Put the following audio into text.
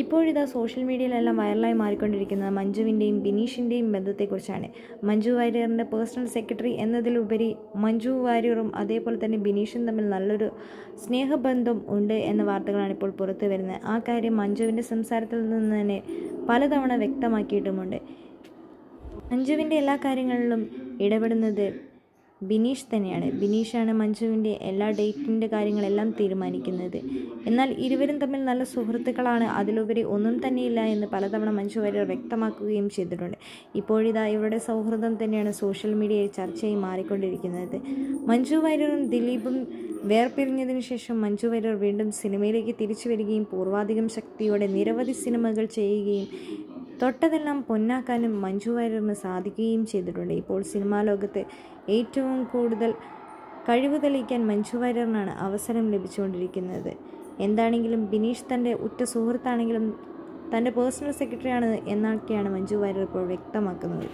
ഇപ്പോഴിതാ സോഷ്യൽ മീഡിയയിലെല്ലാം വൈറലായി മാറിക്കൊണ്ടിരിക്കുന്നത് മഞ്ജുവിന്റെയും ബിനീഷിന്റെയും ബന്ധത്തെക്കുറിച്ചാണ്. മഞ്ജു വാര്യറിന്റെ പേഴ്സണൽ സെക്രട്ടറി എന്നതിലുപരി മഞ്ജു വാര്യറും അതേപോലെ തന്നെ ബിനീഷും തമ്മിൽ നല്ലൊരു സ്നേഹബന്ധം ഉണ്ട് എന്ന വാർത്തകളാണ് ഇപ്പോൾ പുറത്തു വരുന്നത്. ആ കാര്യം മഞ്ജുവിന്റെ സംസാരത്തിൽ നിന്ന് തന്നെ പലതവണ വ്യക്തമാക്കിയിട്ടുമുണ്ട്. മഞ്ജുവിന്റെ എല്ലാ കാര്യങ്ങളിലും ഇടപെടുന്നത് ബിനീഷ് തന്നെയാണ്. ബിനീഷാണ് മഞ്ജുവിന്റെ എല്ലാ ഡേറ്റിന്റെ കാര്യങ്ങളെല്ലാം തീരുമാനിക്കുന്നത്. എന്നാൽ ഇരുവരും തമ്മിൽ നല്ല സുഹൃത്തുക്കളാണ്. അതിലുപരി ഒന്നും തന്നെയില്ല എന്ന് പലതവണ മഞ്ജു വരെ വ്യക്തമാക്കുകയും ചെയ്തിട്ടുണ്ട്. ഇപ്പോഴിതാ ഇവരുടെ സൗഹൃദം തന്നെയാണ് സോഷ്യൽ മീഡിയയിൽ ചർച്ചയായി മാറിക്കൊണ്ടിരിക്കുന്നത്. മഞ്ജു വാര്യറും ദിലീപും വേർപിരിഞ്ഞതിന് ശേഷം മഞ്ജു വാര്യർ വീണ്ടും സിനിമയിലേക്ക് തിരിച്ചു വരികയും പൂർവാധികം ശക്തിയോടെ നിരവധി സിനിമകൾ ചെയ്യുകയും തൊട്ടതെല്ലാം പൊന്നാക്കാനും മഞ്ജു വാര്യറിന് സാധിക്കുകയും ചെയ്തിട്ടുണ്ട്. ഇപ്പോൾ സിനിമാ ലോകത്ത് ഏറ്റവും കൂടുതൽ കഴിവ് തെളിയിക്കാൻ മഞ്ജു വാര്യറിനാണ് അവസരം ലഭിച്ചുകൊണ്ടിരിക്കുന്നത്. എന്താണെങ്കിലും ബിനീഷ് തന്റെ ഉറ്റ സുഹൃത്താണെങ്കിലും തന്റെ പേഴ്സണൽ സെക്രട്ടറിയാണ് എന്നൊക്കെയാണ് മഞ്ജു വാര്യർ ഇപ്പോൾ വ്യക്തമാക്കുന്നത്.